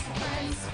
friends.